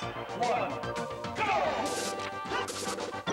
one, go!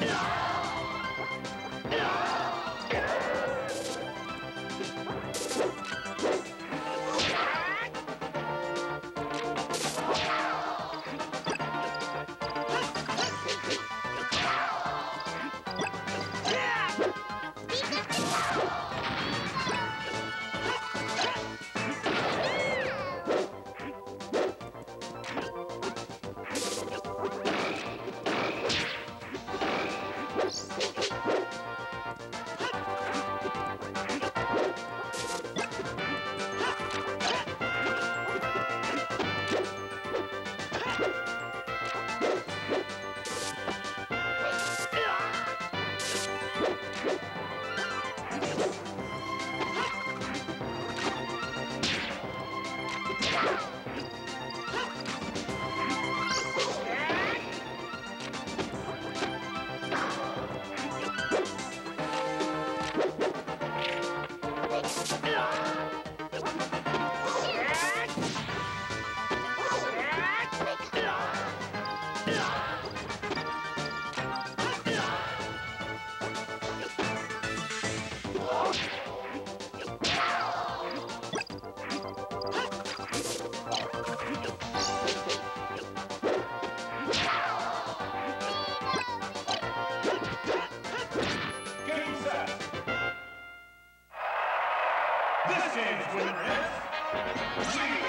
Yeah. This game's winner is me.